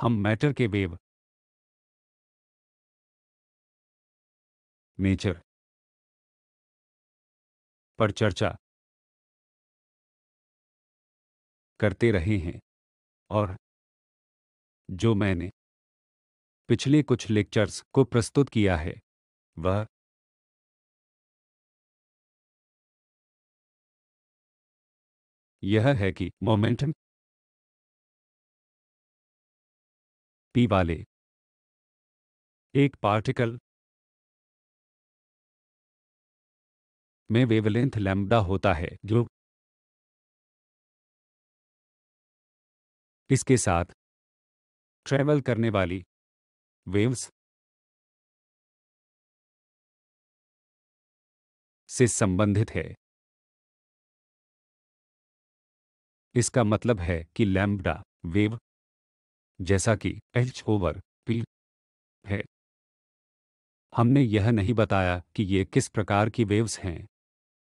हम मैटर के wave. Nature. पर चर्चा। करते रहे हैं। और जो मैंने पिछले कुछ लेक्चर्स को प्रस्तुत किया है, वह यह है कि मोमेंटम पी वाले। एक पार्टिकल में वेवलेंथ लैम्ब्डा होता है, जो इसके साथ? ट्रेवल करने वाली वेव्स से संबंधित है। इसका मतलब है कि लैम्बडा वेव जैसा कि एच ओवर पी है। हमने यह नहीं बताया कि ये किस प्रकार की वेव्स हैं।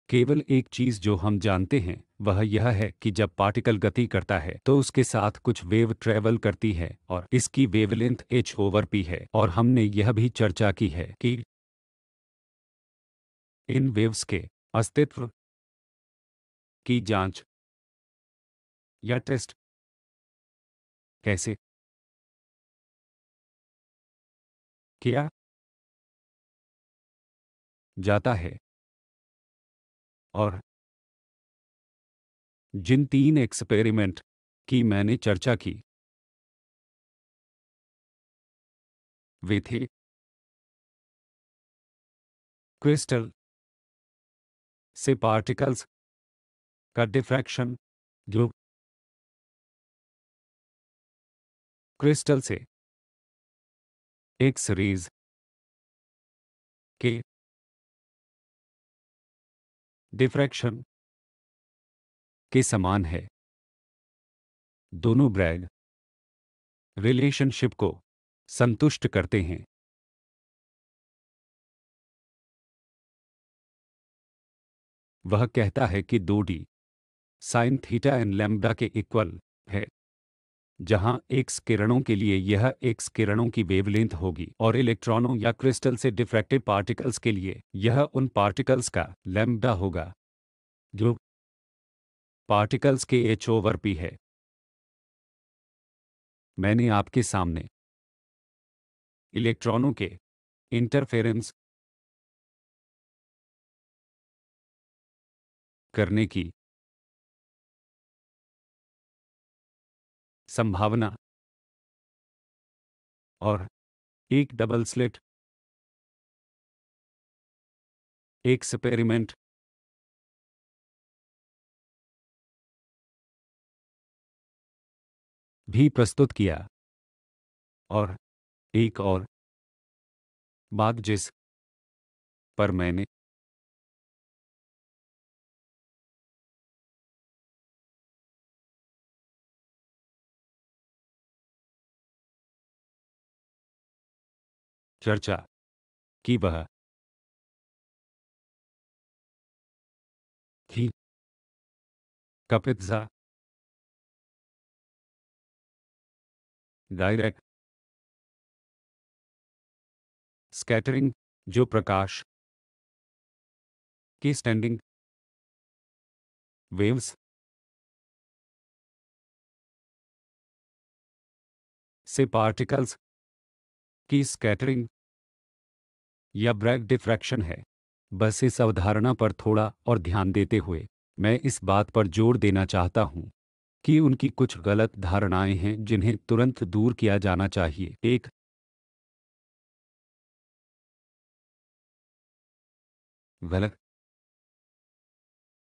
केवल एक चीज़ जो हम जानते हैं, वह यह है कि जब पार्टिकल गति करता है तो उसके साथ कुछ वेव ट्रेवल करती है और इसकी वेवलेंथ एच ओवर पी है और हमने यह भी चर्चा की है कि इन वेव्स के अस्तित्व की जाँच या टेस्ट कैसे किया? जाता है। और? जिन तीन एक्सपेरिमेंट की मैंने चर्चा की। वे थे? क्रिस्टल से पार्टिकल्स का डिफ्रैक्शन जो क्रिस्टल से एक्स रेज के डिफ्रैक्शन के समान है। दोनों ब्रैग रिलेशनशिप को संतुष्ट करते हैं। वह कहता है कि दो d sine theta n lambda के इक्वल है। जहाँ एक्स किरणों के लिए यह एक्स किरणों की वेवलेंथ होगी और इलेक्ट्रॉनों या क्रिस्टल से डिफ्रैक्टिव पार्टिकल्स के लिए यह उन पार्टिकल्स का लैम्ब्डा होगा, जो पार्टिकल्स के एच ओवर पी है। मैंने आपके सामने इलेक्ट्रॉनों के इंटरफेरेंस करने की संभावना। और एक डबल स्लिट। एक्सपेरिमेंट। भी प्रस्तुत किया। और एक और। बात जिस पर मैंने चर्चा की वह थी कपित्जा डायरेक्ट स्कैटरिंग जो प्रकाश की स्टैंडिंग वेव्स से पार्टिकल्स की स्कैटरिंग या ब्रैक डिफ्रैक्शन है। बस इस अवधारणा पर थोड़ा और ध्यान देते हुए मैं इस बात पर ज़ोर देना चाहता हूँ कि उनकी कुछ गलत धारणाएँ हैं जिन्हें तुरंत दूर किया जाना चाहिए। एक, गलत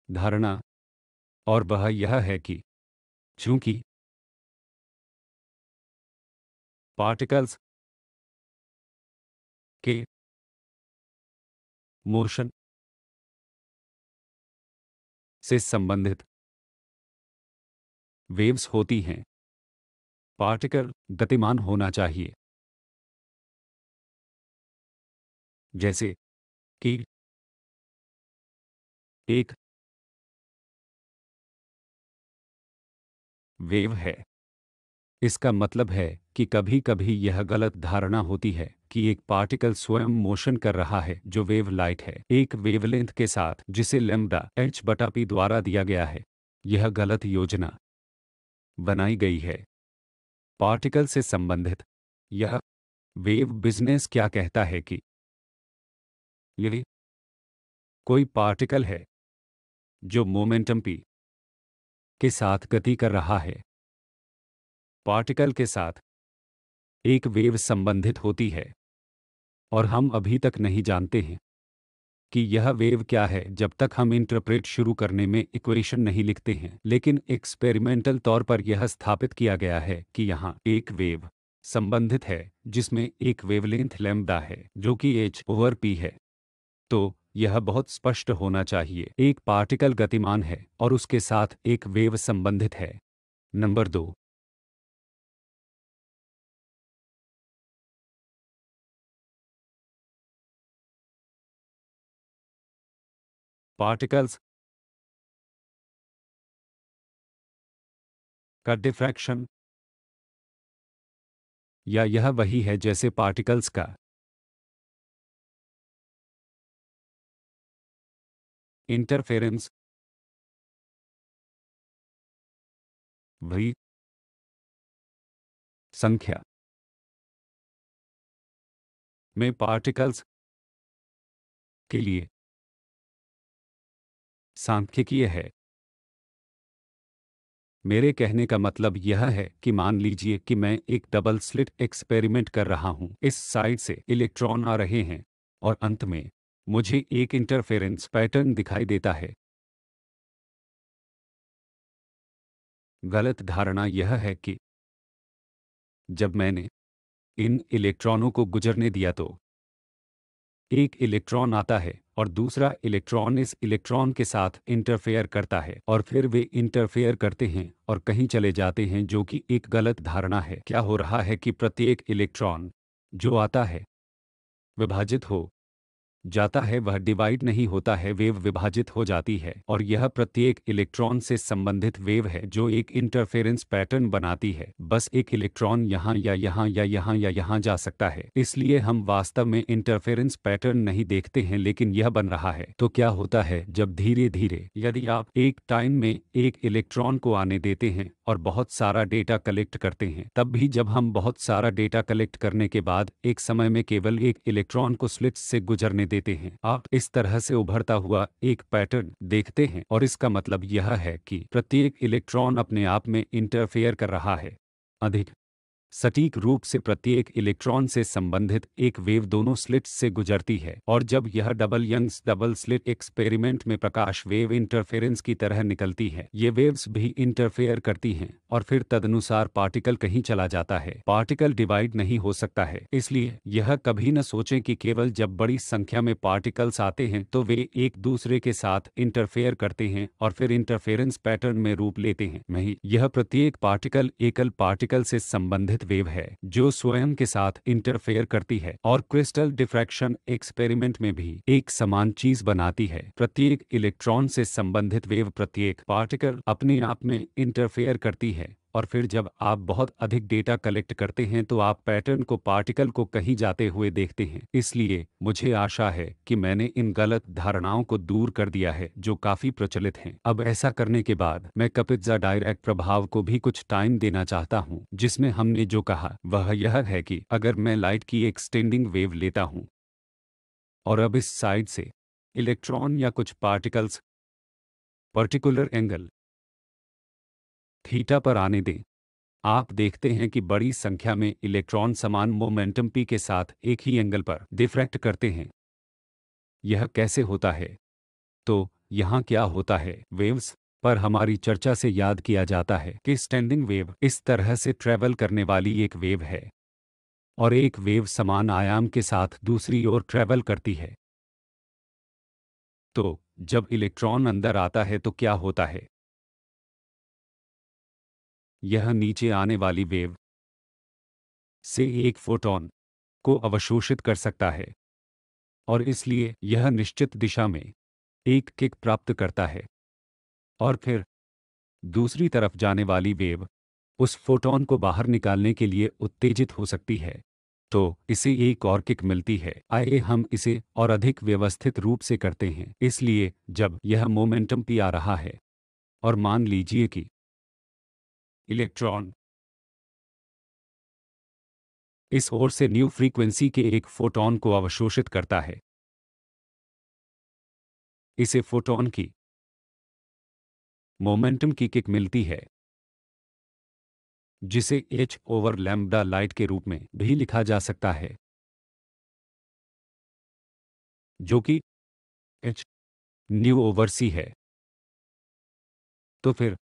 धारणा, और वह यह है कि चूँकि पार्टिकल्स के मोशन से संबंधित। वेव्स होती हैं। पार्टिकल गतिमान होना चाहिए। जैसे कि एक वेव है। इसका मतलब है कि कभी कभी यह गलत धारणा होती है। कि एक पार्टिकल स्वयं मोशन कर रहा है, जो वेव लाइट है। एक वेवलेंथ के साथ, जिसे लेमडा एच बटा पी द्वारा दिया गया है। यह गलत योजना बनाई गई है। पार्टिकल से संबंधित। यह वेव बिज़नेस क्या कहता है कि यदि कोई पार्टिकल है, जो मोमेंटम पी के साथ गति कर रहा है पार्टिकल के साथ एक वेव संबंधित होती है। और हम अभी तक नहीं जानते हैं कि यह वेव क्या है जब तक हम इंटरप्रेट शुरू करने में इक्वेशन नहीं लिखते हैं। लेकिन एक्सपेरिमेंटल तौर पर यह स्थापित किया गया है कि यहाँ एक वेव संबंधित है, जिसमें एक वेवलेंथ लैम्बडा है, जो कि एच ओवर पी है। तो यह बहुत स्पष्ट होना चाहिए। एक पार्टिकल गतिमान है और उसके साथ एक वेव संबंधित है। नंबर दो पार्टिकल्स का डिफ्रैक्शन या यह वही है जैसे पार्टिकल्स का। इंटरफेरेंस वही संख्या में पार्टिकल्स के लिए सांख्यिकीय है। मेरे कहने का मतलब यह है कि मान लीजिए कि मैं एक डबल स्लिट एक्सपेरिमेंट कर रहा हूँ। इस साइड से इलेक्ट्रॉन आ रहे हैं और अंत में मुझे एक इंटरफेरेंस पैटर्न दिखाई देता है। गलत धारणा यह है कि जब मैंने इन इलेक्ट्रॉनों को गुजरने दिया तो एक इलेक्ट्रॉन आता है। और दूसरा इलेक्ट्रॉन इस इलेक्ट्रॉन के साथ इंटरफेयर करता है और फिर वे इंटरफेयर करते हैं और कहीं चले जाते हैं जो कि एक गलत धारणा है। क्या हो रहा है कि प्रत्येक इलेक्ट्रॉन जो आता है, विभाजित हो जाता है, वह डिवाइड नहीं होता है, वेव विभाजित हो जाती है, और यह प्रत्येक इलेक्ट्रॉन से संबंधित वेव है, जो एक इंटरफेरेंस पैटर्न बनाती है। बस एक इलेक्ट्रॉन यहाँ या यहाँ या यहाँ या यहाँ जा सकता है। इसलिए हम वास्तव में इंटरफेरेंस पैटर्न नहीं देखते हैं, लेकिन यह बन रहा है। तो क्या होता है, जब धीरे धीरे यदि आप एक टाइम में एक इलेक्ट्रॉन को आने देते हैं और बहुत सारा डेटा कलेक्ट करते हैं। तब भी जब हम बहुत सारा डेटा कलेक्ट करने के बाद एक समय में केवल एक इलेक्ट्रॉन को स्लिट्स से गुजरने देते हैं। आप इस तरह से उभरता हुआ एक पैटर्न देखते हैं और इसका मतलब यह है कि प्रत्येक इलेक्ट्रॉन अपने आप में इंटरफेयर कर रहा है। अधिक सटीक रूप से प्रत्येक इलेक्ट्रॉन से संबंधित एक वेव दोनों स्लिट्स से गुजरती है, और जब यह double Young's double slit experiment में प्रकाश वेव इंटरफेरेंस की तरह निकलती है, ये वेव्स भी इंटरफेयर करती हैं, और फिर तदनुसार पार्टिकल कहीं चला जाता है। पार्टिकल डिवाइड नहीं हो सकता है, इसलिए यह कभी न सोचें कि केवल जब बड़ी संख्या में पार्टिकल्स आते हैं तो वे एक दूसरे के साथ इंटरफेयर करते हैं, और फिर इंटरफेरेंस पैटर्न में रूप लेते हैं। नहीं, यह प्रत्येक पार्टिकल एकल पार्टिकल से संबंधित वेव है, जो स्वयं के साथ इंटरफेयर करती है और क्रिस्टल डिफ्रैक्शन एक्सपेरिमेंट में भी एक समान चीज़ बनाती है। प्रत्येक इलेक्ट्रॉन से संबंधित वेव प्रत्येक पार्टिकल अपने आप में इंटरफेयर करती है। और फिर जब आप बहुत अधिक डेटा कलेक्ट करते हैं तो आप पैटर्न को पार्टिकल को कहीं जाते हुए देखते हैं। इसलिए मुझे आशा है कि मैंने इन गलत धारणाओं को दूर कर दिया है, जो काफ़ी प्रचलित हैं। अब ऐसा करने के बाद मैं कपित्जा डायरेक्ट प्रभाव को भी कुछ टाइम देना चाहता हूँ, जिसमें हमने जो कहा, वह यह है कि अगर मैं लाइट की एक स्टेंडिंग वेव लेता हूँ और अब इस साइड से इलेक्ट्रॉन या कुछ पार्टिकल्स, पर्टिकुलर एंगल थीटा पर आने दें। आप देखते हैं कि बड़ी संख्या में इलेक्ट्रॉन समान मोमेंटम पी के साथ एक ही एंगल पर डिफ्रैक्ट करते हैं। यह कैसे होता है? तो यहाँ क्या होता है? वेव्स पर हमारी चर्चा से याद किया जाता है कि स्टैंडिंग वेव इस तरह से ट्रैवल करने वाली एक वेव है। और एक वेव समान आयाम के साथ दूसरी ओर ट्रैवल करती है। तो जब इलेक्ट्रॉन अंदर आता है तो क्या होता है? यह नीचे आने वाली वेव से एक फोटोन को अवशोषित कर सकता है, और इसलिए यह निश्चित दिशा में एक किक प्राप्त करता है। और फिर, दूसरी तरफ़ जाने वाली वेव उस फोटोन को बाहर निकालने के लिए उत्तेजित हो सकती है। तो इसे एक और किक मिलती है। आइए हम इसे और अधिक व्यवस्थित रूप से करते हैं। इसलिए जब यह मोमेंटम पी आ रहा है, और मान लीजिए कि इलेक्ट्रॉन इस ओर से न्यू फ्रीक्वेंसी के एक फोटोन को अवशोषित करता है। इसे फोटोन की मोमेंटम की किक मिलती है, जिसे एच ओवर लैम्बडा लाइट के रूप में भी लिखा जा सकता है, जो कि एच न्यू ओवर सी है। तो फिर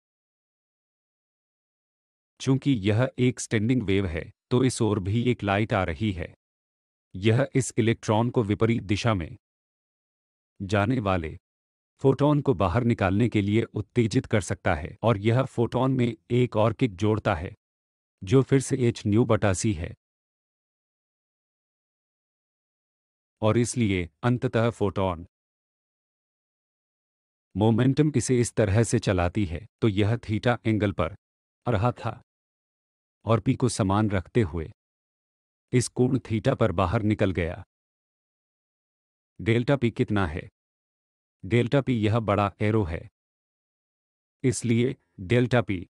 चूँकि यह एक स्टैंडिंग वेव है तो इस ओर भी एक लाइट आ रही है। यह इस इलेक्ट्रॉन को विपरीत दिशा में जाने वाले फोटोन को बाहर निकालने के लिए उत्तेजित कर सकता है, और यह फोटोन में एक और किक जोड़ता है, जो फिर से एच न्यू बटा सी है। और इसलिए अंततः फोटोन मोमेंटम इसे इस तरह से चलाती है तो यह थीटा एंगल पर रहा था। और पी को समान रखते हुए इस कोण थीटा पर बाहर निकल गया। डेल्टा पी कितना है? डेल्टा पी यह बड़ा एरो है। इसलिए डेल्टा पी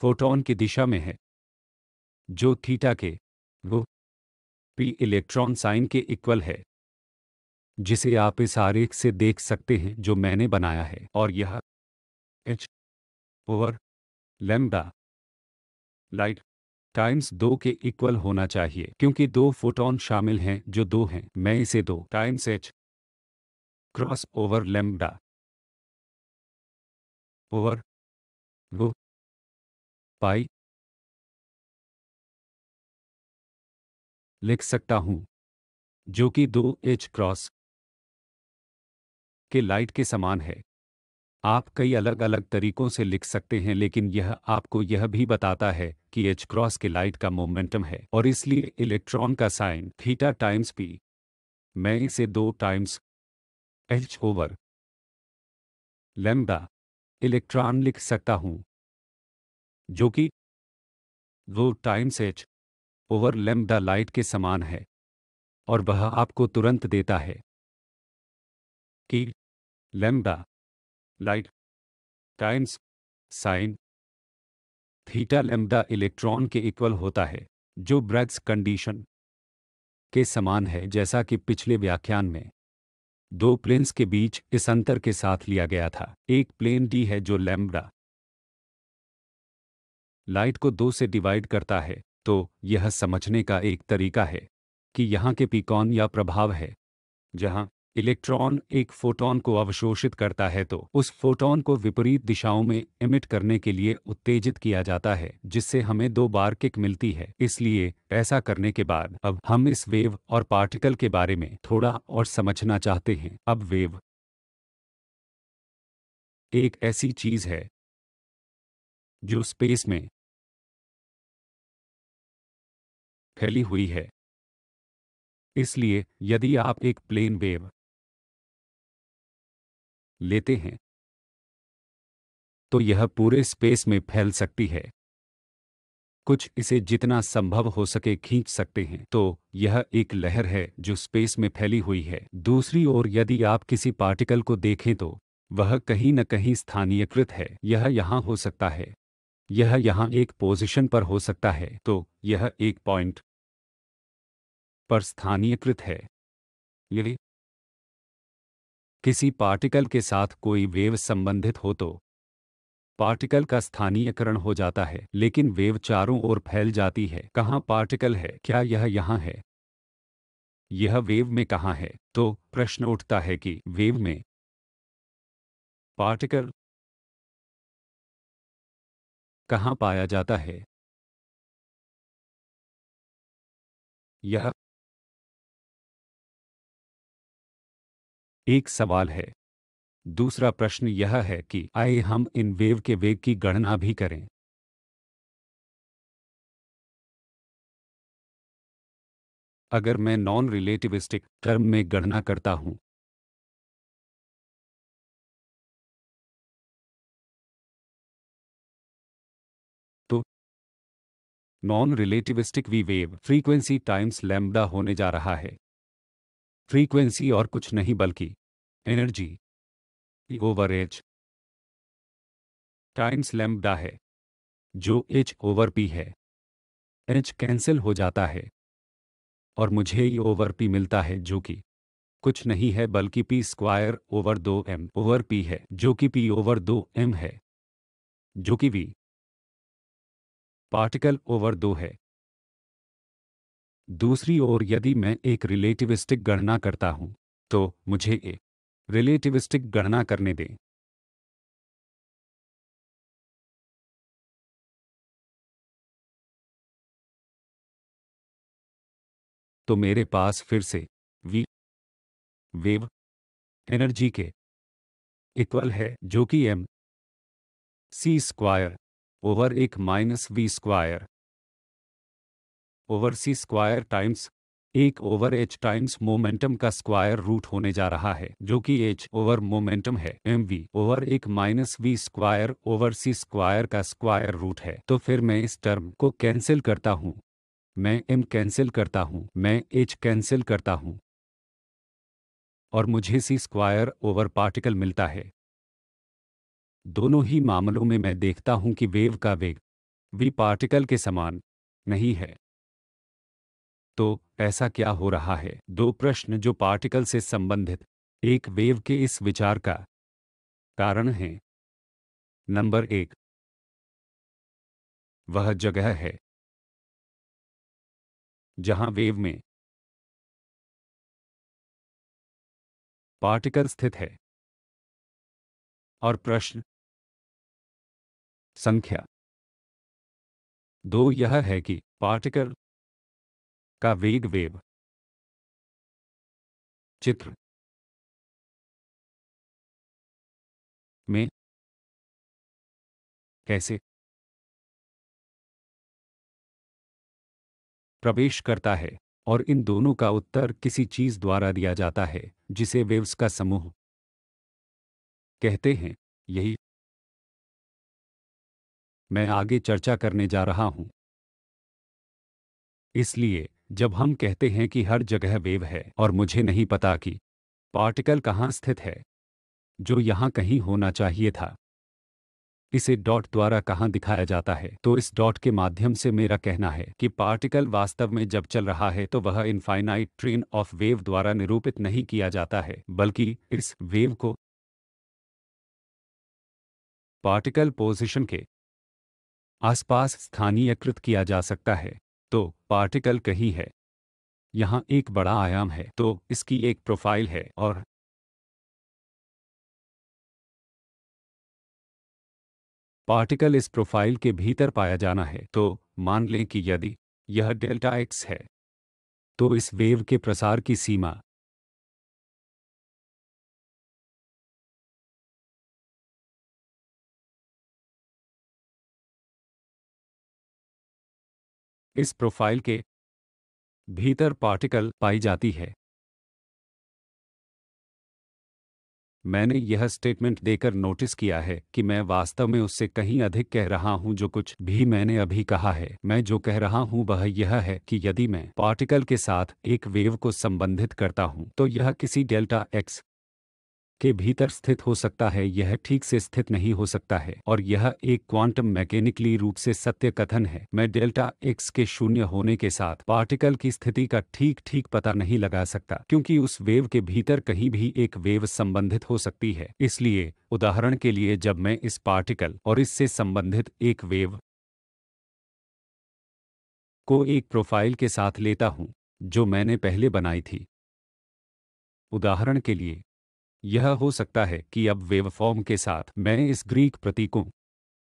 फोटोन की दिशा में है, जो थीटा के वो पी इलेक्ट्रॉन साइन के इक्वल है, जिसे आप इस आरेख से देख सकते हैं जो मैंने बनाया है। और यह h over lambda light, times दो के इक्वल होना चाहिए, क्योंकि दो फोटॉन शामिल हैं, जो दो हैं। मैं इसे दो, times h, cross over lambda over वो पाई, लिख सकता हूँ, जो कि दो एच क्रॉस के लाइट के समान है। आप कई अलग अलग तरीकों से लिख सकते हैं, लेकिन यह आपको यह भी बताता है कि एच क्रॉस के लाइट का मोमेंटम है और इसलिए इलेक्ट्रॉन का साइन थीटा टाइम्स पी मैं इसे दो times h over lambda electron लिख सकता हूँ, जो कि वो times h over lambda light के समान है और वह आपको तुरंत देता है कि lambda light, times, sine, theta lambda electron के इक्वल होता है, जो ब्रैग्स कंडीशन के समान है जैसा कि पिछले व्याख्यान में दो प्लेन्स के बीच इस अंतर के साथ लिया गया था। एक प्लेन डी है जो लैम्ब्डा लाइट को दो से डिवाइड करता है तो यह समझने का एक तरीका है कि यहाँ के पिकॉन या प्रभाव है, जहाँ इलेक्ट्रॉन एक फोटोन को अवशोषित करता है तो उस फोटोन को विपरीत दिशाओं में इमिट करने के लिए उत्तेजित किया जाता है, जिससे हमें दो बार किक मिलती है। इसलिए, ऐसा करने के बाद, अब हम इस वेव और पार्टिकल के बारे में थोड़ा और समझना चाहते हैं। अब वेव एक ऐसी चीज़ है, जो स्पेस में फैली हुई है। इसलिए, यदि आप एक प्लेन वेव लेते हैं। तो यह पूरे स्पेस में फैल सकती है। कुछ इसे जितना संभव हो सके खींच सकते हैं। तो यह एक लहर है जो स्पेस में फैली हुई है। दूसरी ओर यदि आप किसी पार्टिकल को देखें तो वह कहीं न कहीं स्थानीयकृत है। यह यहाँ हो सकता है। यह यहाँ एक पोजीशन पर हो सकता है। तो यह एक पॉइंट पर स्थानीयकृत है। यदि किसी पार्टिकल के साथ कोई वेव संबंधित हो तो पार्टिकल का स्थानीयकरण हो जाता है, लेकिन वेव चारों ओर फैल जाती है। कहाँ पार्टिकल है? क्या यह यहाँ है? यह वेव में कहाँ है? तो प्रश्न उठता है कि वेव में पार्टिकल कहाँ पाया जाता है? यह एक सवाल है। दूसरा प्रश्न यह है कि आइए हम इन वेव के वेग की गणना भी करें। अगर मैं नॉन रिलेटिविस्टिक टर्म में गणना करता हूँ। तो non relativistic v wave frequency times lambda होने जा रहा है। फ्रीक्वेंसी और कुछ नहीं बल्कि energy. Over h times lambda है, जो एच ओवर पी है। एच कैंसिल हो जाता है और मुझे ई ओवर पी मिलता है, जो कि कुछ नहीं है बल्कि पी स्क्वायर ओवर दो एम ओवर पी है, जो कि पी ओवर दो एम है, जो कि वी पार्टिकल ओवर दो है। दूसरी ओर यदि मैं एक रिलेटिविस्टिक गणना करता हूँ तो मुझे ए रिलेटिविस्टिक गणना करने दें। तो मेरे पास फिर से वी वेव एनर्जी के इक्वल है, जो कि एम सी स्क्वायर ओवर एक minus v square over c square times, एक ओवर एच टाइम्स मोमेंटम का स्क्वायर रूट होने जा रहा है, जो कि एच ओवर मोमेंटम है, एम वी ओवर एक minus v square over c square का स्क्वायर रूट है। तो फिर मैं इस टर्म को कैंसिल करता हूँ। मैं एम कैंसिल करता हूँ, मैं एच कैंसिल करता हूँ। और मुझे सी स्क्वायर ओवर पार्टिकल मिलता है। दोनों ही मामलों में मैं देखता हूँ कि वेव का वेग वी पार्टिकल के समान नहीं है। तो ऐसा क्या हो रहा है? दो प्रश्न जो पार्टिकल से संबंधित। एक वेव के इस विचार का कारण है। नंबर एक। वह जगह है। जहाँ वेव में पार्टिकल स्थित है। और प्रश्न संख्या। दो यह है कि पार्टिकल का वेग वेव चित्र। में। कैसे। प्रवेश करता है और इन दोनों का उत्तर किसी चीज़ द्वारा दिया जाता है, जिसे वेव्स का समूह। कहते हैं, यही। मैं आगे चर्चा करने जा रहा हूँ। इसलिए जब हम कहते हैं कि हर जगह वेव है और मुझे नहीं पता कि पार्टिकल कहाँ स्थित है, जो यहाँ कहीं होना चाहिए था। इसे डॉट द्वारा कहाँ दिखाया जाता है? तो इस डॉट के माध्यम से मेरा कहना है कि पार्टिकल वास्तव में जब चल रहा है तो वह इनफाइनाइट ट्रेन ऑफ़ वेव द्वारा निरूपित नहीं किया जाता है, बल्कि इस वेव को पार्टिकल पोजिशन के आसपास स्थानीयकृत किया जा सकता है। तो पार्टिकल कही है। यहाँ एक बड़ा आयाम है तो इसकी एक प्रोफ़ाइल है और पार्टिकल इस प्रोफ़ाइल के भीतर पाया जाना है तो मान लें कि यदि यह डेल्टा एक्स है तो इस वेव के प्रसार की सीमा इस प्रोफ़ाइल के भीतर पार्टिकल पाई जाती है। मैंने यह स्टेटमेंट देकर नोटिस किया है कि मैं वास्तव में उससे कहीं अधिक कह रहा हूँ जो कुछ भी मैंने अभी कहा है। मैं जो कह रहा हूँ वह यह है कि यदि मैं पार्टिकल के साथ एक वेव को संबंधित करता हूँ तो यह किसी डेल्टा एक्स के भीतर स्थित हो सकता है, यह ठीक से स्थित नहीं हो सकता है, और यह एक क्वांटम मैकेनिकली रूप से सत्य कथन है। मैं डेल्टा एक्स के शून्य होने के साथ पार्टिकल की स्थिति का ठीक ठीक पता नहीं लगा सकता, क्योंकि उस वेव के भीतर कहीं भी एक वेव संबंधित हो सकती है। इसलिए, उदाहरण के लिए जब मैं इस पार्टिकल और इससे संबंधित एक वेव को एक प्रोफ़ाइल के साथ लेता हूँ, जो मैंने पहले बनाई थी। उदाहरण के लिए यह हो सकता है कि अब वेवफॉर्म के साथ मैं इस ग्रीक प्रतीकों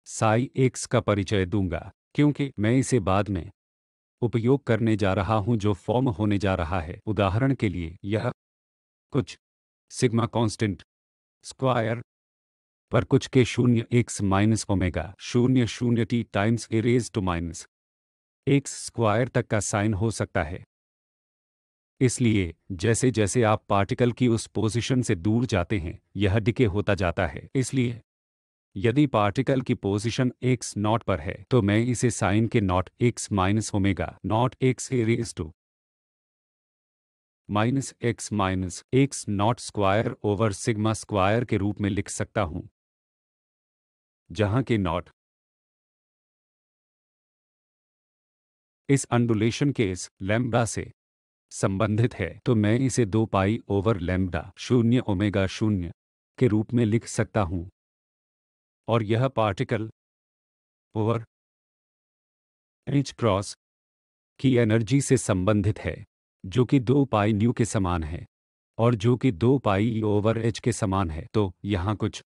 साई एक्स का परिचय दूँगा, क्योंकि मैं इसे बाद में उपयोग करने जा रहा हूँ जो फॉर्म होने जा रहा है। उदाहरण के लिए, यह कुछ सिग्मा कांस्टेंट स्क्वायर पर कुछ के शून्य एक्स माइनस ओमेगा शून्य शून्य t times e raise to minus x square तक का साइन हो सकता है। इसलिए जैसे जैसे आप पार्टिकल की उस पोजीशन से दूर जाते हैं, यह डिके होता जाता है। इसलिए, यदि पार्टिकल की पोजीशन एक्स नॉट पर है तो मैं इसे sine k naught x minus omega naught x e raise to minus x minus x naught square over sigma square के रूप में लिख सकता हूँ। जहाँ के नॉट इस अंडुलेशन के इस लैम्बडा से संबंधित है तो मैं इसे दो पाई ओवर लैम्बडा शून्य ओमेगा शून्य के रूप में लिख सकता हूँ। और यह पार्टिकल ओवर एच क्रॉस की एनर्जी से संबंधित है, जो कि दो पाई न्यू के समान है, और जो कि दो पाई ओवर एच के समान है। तो यहाँ कुछ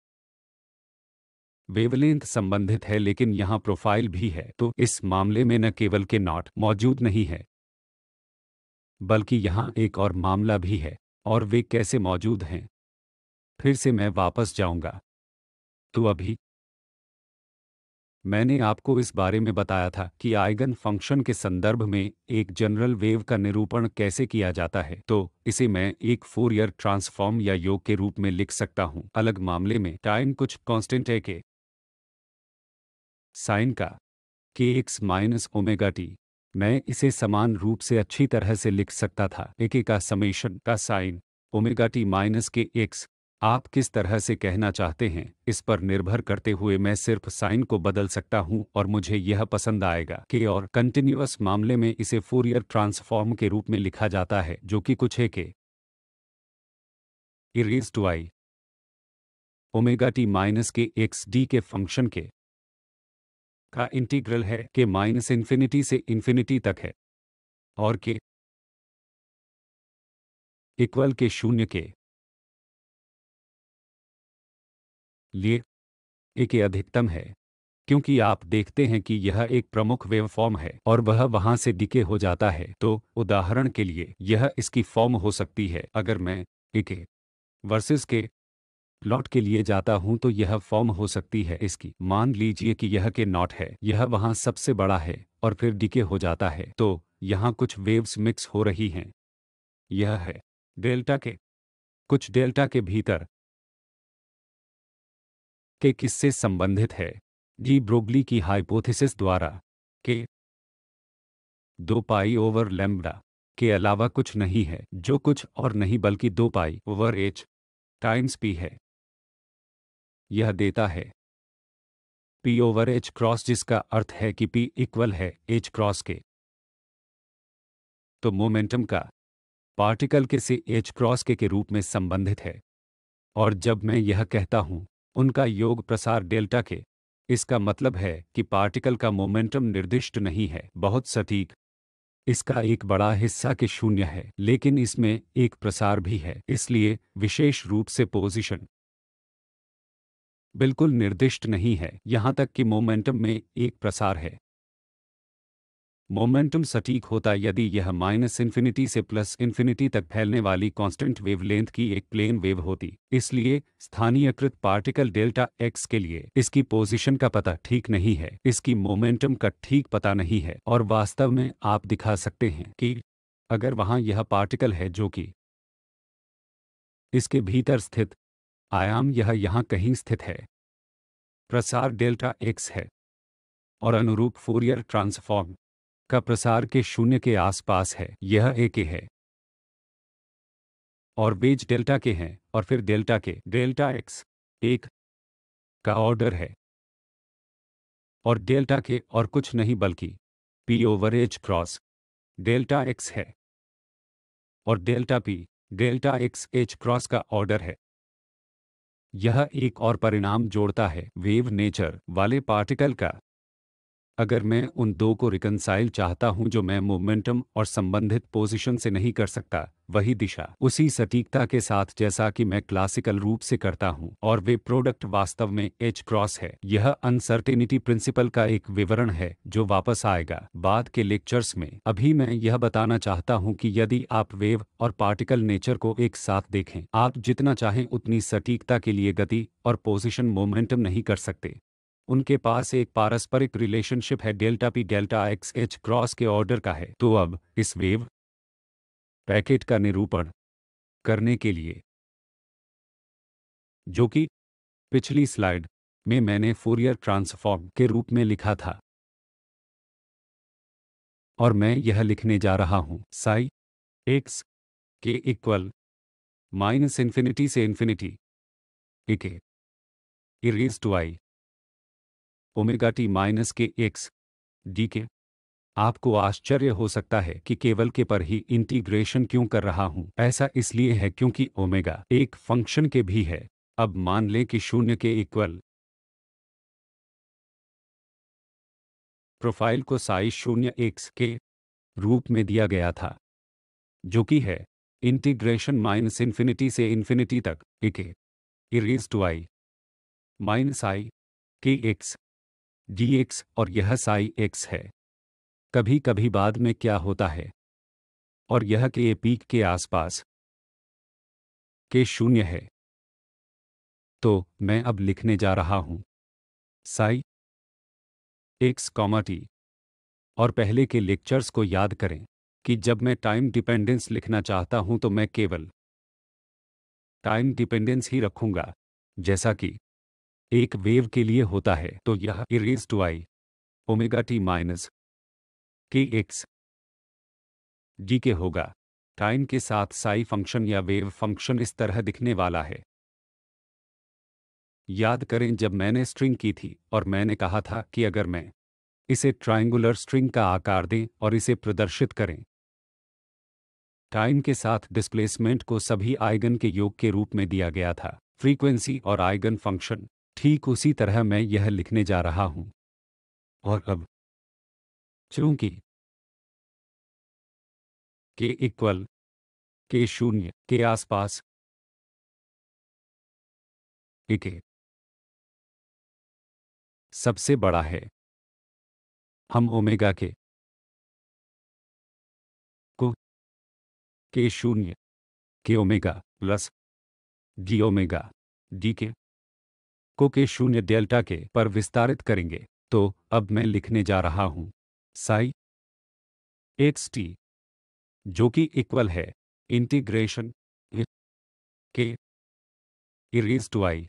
वेवलेंथ संबंधित है, लेकिन यहाँ प्रोफ़ाइल भी है तो इस मामले में न केवल के नॉट मौजूद नहीं है। बल्कि यहाँ एक और मामला भी है, और वे कैसे मौजूद हैं। फिर से मैं वापस जाऊँगा। तो अभी मैंने आपको इस बारे में बताया था कि आइगन फ़ंक्शन के संदर्भ में एक जनरल वेव का निरूपण कैसे किया जाता है। तो इसे मैं एक फोरियर ट्रांसफॉर्म या योग के रूप में लिख सकता हूँ। अलग मामले में टाइम कुछ कांस्टेंट है के साइन का के एक्स माइनस ओमेगा टी मैं इसे समान रूप से अच्छी तरह से लिख सकता था। एक का समेशन का sine omega t minus k x आप किस तरह से कहना चाहते हैं, इस पर निर्भर करते हुए मैं सिर्फ़ साइन को बदल सकता हूँ और मुझे यह पसंद आएगा। कि और कंटिन्यूस मामले में इसे फोरियर ट्रांसफॉर्म के रूप में लिखा जाता है, जो कि कुछ है के e raise to i omega t minus k x d k function के का इंटीग्रल है के माइनस इन्फिनिटी से इन्फिनिटी तक है और के इक्वल के शून्य के लिए ए के अधिकतम है, क्योंकि आप देखते हैं कि यह एक प्रमुख वेव फॉर्म है और वह वहाँ से डिके हो जाता है। तो उदाहरण के लिए, यह इसकी फॉर्म हो सकती है। अगर मैं ए के वर्सेस के प्लॉट के लिए जाता हूँ तो यह फॉर्म हो सकती है इसकी। मान लीजिए कि यह के नॉट है, यह वहाँ सबसे बड़ा है, और फिर डिके हो जाता है। तो यहाँ कुछ वेव्स मिक्स हो रही हैं। यह है, डेल्टा के, कुछ डेल्टा के भीतर, के किससे संबंधित है? जी ब्रोगली की हाइपोथेसिस द्वारा, के, दो पाई ओवर लैम्बडा, के अलावा कुछ नहीं है, जो कुछ और नहीं बल्कि दो pi over h, times p है। यह देता है। पी ओवर एच क्रॉस जिसका अर्थ है कि पी इक्वल है एच क्रॉस के। तो मोमेंटम का पार्टिकल के से एच क्रॉस के के रूप में संबंधित है। और जब मैं यह कहता हूँ, उनका योग प्रसार डेल्टा के, इसका मतलब है कि पार्टिकल का मोमेंटम निर्दिष्ट नहीं है, बहुत सटीक। इसका एक बड़ा हिस्सा के शून्य है, लेकिन इसमें एक प्रसार भी है, इसलिए विशेष रूप से पोजीशन बिल्कुल निर्दिष्ट नहीं है, यहाँ तक कि मोमेंटम में एक प्रसार है। मोमेंटम सटीक होता यदि यह माइनस इन्फिनिटी से प्लस इन्फिनिटी तक फैलने वाली कांस्टेंट वेवलेंथ की एक प्लेन वेव होती, इसलिए स्थानीयकृत पार्टिकल डेल्टा एक्स के लिए इसकी पोजीशन का पता ठीक नहीं है, इसकी मोमेंटम का ठीक पता नहीं है, और वास्तव में आप दिखा सकते हैं कि अगर वहाँ यह पार्टिकल है जो कि इसके भीतर स्थित आयाम यह यहाँ कहीं स्थित है। प्रसार डेल्टा एक्स है। और अनुरूप फोरियर ट्रांसफॉर्म का प्रसार के शून्य के आसपास है। यह ए के है। और बेज डेल्टा के हैं और फिर डेल्टा के। डेल्टा एक्स एक का ऑर्डर है। और डेल्टा के और कुछ नहीं बल्कि p over h cross delta x है। और delta p delta x h cross का ऑर्डर है। यह एक और परिणाम जोड़ता है वेव नेचर वाले पार्टिकल का। अगर मैं उन दो को रिकनसाइल चाहता हूँ जो मैं मोमेंटम और संबंधित पोजीशन से नहीं कर सकता, वही दिशा। उसी सटीकता के साथ जैसा कि मैं क्लासिकल रूप से करता हूँ, और वे प्रोडक्ट वास्तव में एच क्रॉस है। यह अनसर्टेनिटी प्रिंसिपल का एक विवरण है, जो वापस आएगा बाद के लेक्चर्स में। अभी मैं यह बताना चाहता हूँ कि यदि आप वेव और पार्टिकल नेचर को एक साथ देखें, आप जितना चाहें उतनी सटीकता के लिए गति और पोजिशन मोमेंटम नहीं कर सकते। उनके पास एक पारस्परिक रिलेशनशिप है, delta p, delta x, h cross के ऑर्डर का है। तो अब, इस वेव पैकेट का निरूपण करने के लिए, जो कि पिछली स्लाइड में मैंने फोरियर ट्रांसफॉर्म के रूप में लिखा था। और मैं यह लिखने जा रहा हूँ। साई एक्स के इक्वल माइनस इन्फिनिटी से infinity a k e raise to i omega t minus k x d k. आपको आश्चर्य हो सकता है कि केवल के पर ही इंटीग्रेशन क्यों कर रहा हूँ। ऐसा इसलिए है क्योंकि ओमेगा एक फ़ंक्शन के भी है। अब मान लें कि शून्य के इक्वल प्रोफ़ाइल को साइज़ शून्य एक्स के रूप में दिया गया था, जो कि है इंटीग्रेशन माइनस इन्फिनिटी से इन्फिनिटी तक a k e raise to i minus i k x x और यह साई एक्स है। कभी कभी बाद में क्या होता है? और यह के पीक के आसपास के शून्य है। तो मैं अब लिखने जा रहा हूँ। साई एक्स कॉमा टी और पहले के लेक्चर्स को याद करें कि जब मैं टाइम डिपेंडेंस लिखना चाहता हूँ तो मैं केवल टाइम डिपेंडेंस ही रखूँगा, जैसा कि एक वेव के लिए होता है तो यह e raise to i omega t minus k x d k होगा। टाइम के साथ साई फ़ंक्शन या वेव फ़ंक्शन इस तरह दिखने वाला है। याद करें, जब मैंने स्ट्रिंग की थी और मैंने कहा था कि अगर मैं इसे ट्रायंगुलर स्ट्रिंग का आकार दें और इसे प्रदर्शित करें। टाइम के साथ डिस्प्लेसमेंट को सभी आइगन के योग के रूप में दिया गया था। फ्रीक्वेंसी और आइगन फ़ंक्शन ठीक उसी तरह मैं यह लिखने जा रहा हूँ। और अब, चूँकि के इक्वल, के शून्य, के आसपास के सबसे बड़ा है, हम ओमेगा के को के शून्य, k omega plus d omega d k को के शून्य डेल्टा के पर विस्तारित करेंगे। तो अब मैं लिखने जा रहा हूँ। साई। X t. जो कि इक्वल है। इंटीग्रेशन। के। Erase to I.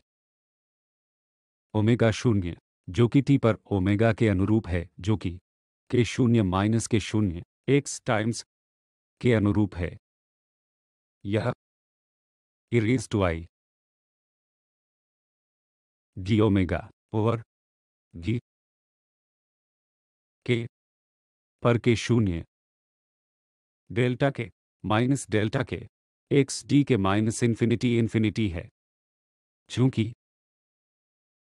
ओमेगा शून्य। जो कि टी पर ओमेगा के अनुरूप है। जो कि के शून्य माइनस के शून्य। एक्स टाइम्स के अनुरूप है। यह e raise to i. D omega over d k पर के शून्य। Delta k minus delta k x d k minus infinity infinity है। चूँकि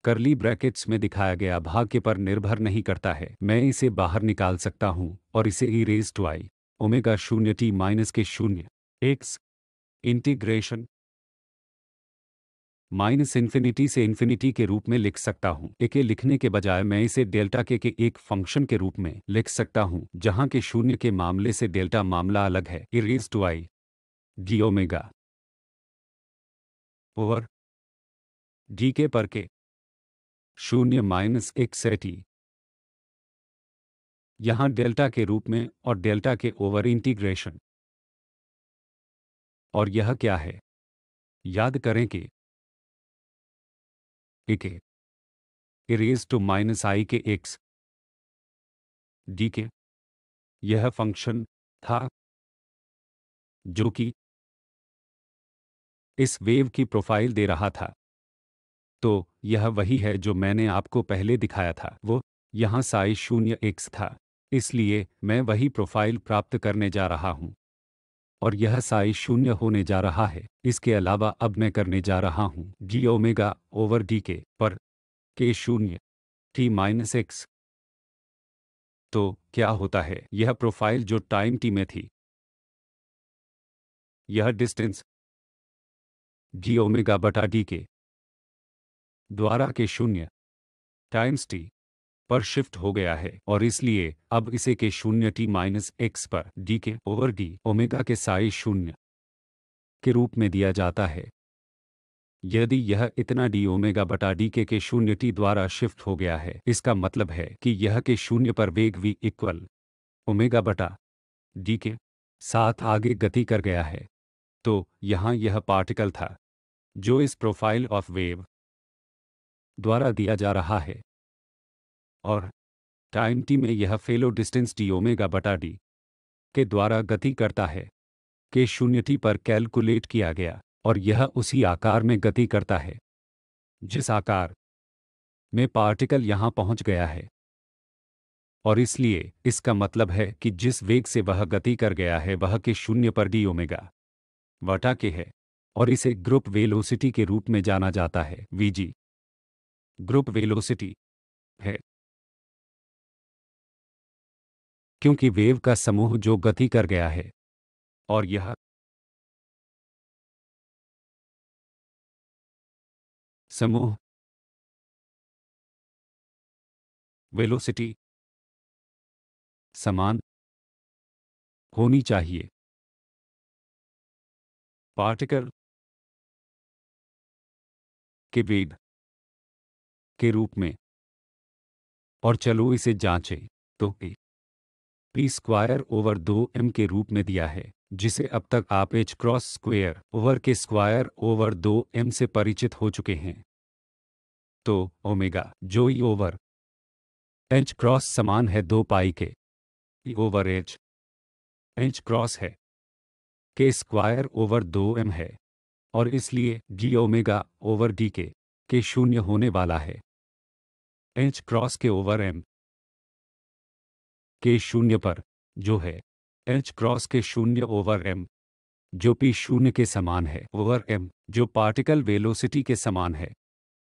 करली ब्रैकेट्स में दिखाया गया भाग्य पर निर्भर नहीं करता है, मैं इसे बाहर निकाल सकता हूँ और इसे e raise to i omega शून्य टी माइनस के शून्य। एक्स इंटीग्रेशन माइनस इन्फिनिटी से इन्फिनिटी के रूप में लिख सकता हूँ। एके लिखने के बजाय मैं इसे डेल्टा के के एक फ़ंक्शन के रूप में लिख सकता हूँ, जहाँ के शून्य के मामले से डेल्टा मामला अलग है। E raise to i d omega over d k पर के शून्य माइनस एक सेटी यहाँ डेल्टा के रूप में और डेल्टा के ओवर इंटीग्रेशन और यह क्या है? याद करें कि के e raise to minus i k x. D के। यह फ़ंक्शन था जो कि इस वेव की प्रोफ़ाइल दे रहा था। तो यह वही है जो मैंने आपको पहले दिखाया था। वो यहाँ साई शून्य एक्स था। इसलिए मैं वही प्रोफ़ाइल प्राप्त करने जा रहा हूँ। और यह साई शून्य होने जा रहा है। इसके अलावा अब मैं करने जा रहा हूँ। D omega over d k पर के शून्य टी माइनस एक्स तो क्या होता है? यह प्रोफ़ाइल जो टाइम टी में थी। यह डिस्टेंस डी ओमेगा बटा डी के द्वारा के शून्य टाइम्स टी पर शिफ्ट हो गया है और इसलिए अब इसे के शून्य टी माइनस एक्स पर d k over d omega k psi शून्य के रूप में दिया जाता है। यदि यह इतना डी ओमेगा बटा डी के शून्य टी द्वारा शिफ्ट हो गया है, इसका मतलब है कि यह के शून्य पर वेग वी इक्वल ओमेगा बटा डी के साथ आगे गति कर गया है। तो यहाँ यह पार्टिकल था जो इस प्रोफ़ाइल ऑफ़ वेव द्वारा दिया जा रहा है। और टाइम टी में यह फेलो डिस्टेंस डी ओमेगा बटा डी के द्वारा गति करता है के शून्य टी पर कैलकुलेट किया गया और यह उसी आकार में गति करता है, जिस आकार में पार्टिकल यहाँ पहुँच गया है। और इसलिए इसका मतलब है कि जिस वेग से वह गति कर गया है वह के शून्य पर डी ओमेगा वटा के है और इसे ग्रुप वेलोसिटी के रूप में जाना जाता है वीजी ग्रुप वेलोसिटी है क्योंकि वेव का समूह जो गति कर गया है। और यह समूह वेलोसिटी समान होनी चाहिए। पार्टिकल के वेग के रूप में। और चलो इसे जांचें तो ए पी स्क्वायर ओवर दो एम के रूप में दिया है, जिसे अब तक आप h cross square over k square over दो एम से परिचित हो चुके हैं। तो ओमेगा, जो ई ओवर एच क्रॉस समान है दो पाई के E over h h cross है। के स्क्वायर ओवर दो एम है, और इसलिए डी ओमेगा ओवर डी के के शून्य होने वाला है। H cross k over m k शून्य पर, जो है एच क्रॉस के शून्य ओवर एम जो पी शून्य के समान है ओवर एम जो पार्टिकल वेलोसिटी के समान है।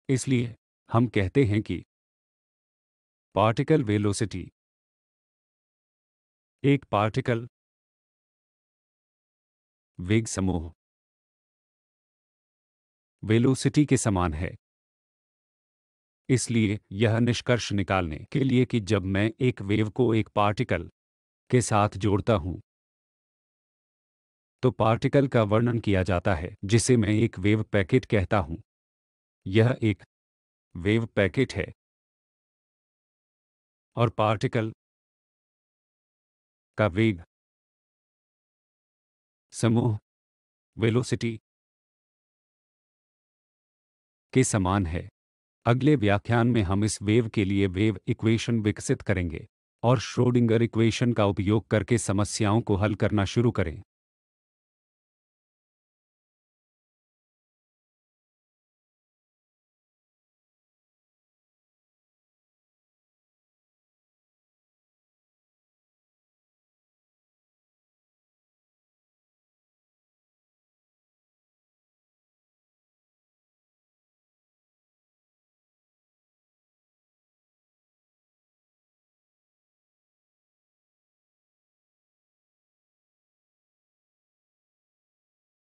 इसलिए, हम कहते हैं कि पार्टिकल वेलोसिटी एक पार्टिकल वेग समूह वेलोसिटी के समान है। इसलिए यह निष्कर्ष निकालने के लिए कि जब मैं एक वेव को एक पार्टिकल के साथ जोड़ता हूँ तो पार्टिकल का वर्णन किया जाता है, जिसे मैं एक वेव पैकेट कहता हूँ। यह एक वेव पैकेट है। और पार्टिकल का वेग, समूह, वेलोसिटी के समान है। अगले व्याख्यान में हम इस वेव के लिए वेव इक्वेशन विकसित करेंगे और श्रोडिंगर इक्वेशन का उपयोग करके समस्याओं को हल करना शुरू करें।